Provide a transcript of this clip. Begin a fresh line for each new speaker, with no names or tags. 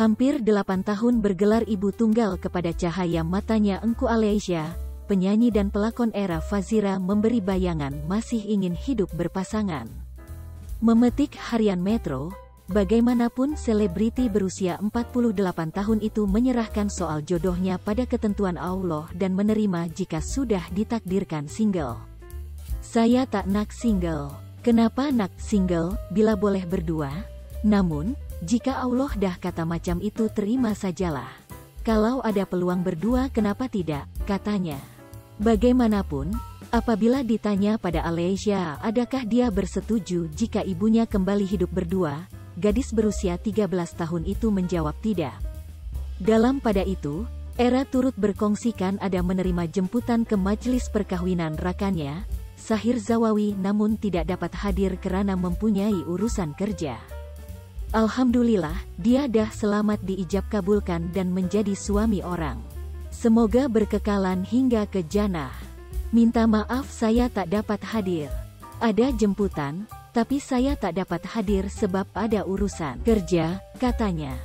Hampir delapan tahun bergelar ibu tunggal kepada cahaya matanya Engku Alesya, penyanyi dan pelakon era Fazira memberi bayangan masih ingin hidup berpasangan. Memetik harian Metro, bagaimanapun selebriti berusia 48 tahun itu menyerahkan soal jodohnya pada ketentuan Allah dan menerima jika sudah ditakdirkan single. Saya tak nak single. Kenapa nak single, bila boleh berdua? Namun, jika Allah dah kata macam itu terima sajalah. Kalau ada peluang berdua kenapa tidak, katanya. Bagaimanapun, apabila ditanya pada Alesya adakah dia bersetuju jika ibunya kembali hidup berdua, gadis berusia 13 tahun itu menjawab tidak. Dalam pada itu, Era turut berkongsikan ada menerima jemputan ke majelis perkawinan rakannya, Sahir Zawawi namun tidak dapat hadir karena mempunyai urusan kerja. Alhamdulillah, dia dah selamat diijab kabulkan dan menjadi suami orang. Semoga berkekalan hingga ke jannah. Minta maaf saya tak dapat hadir. Ada jemputan, tapi saya tak dapat hadir sebab ada urusan kerja, katanya.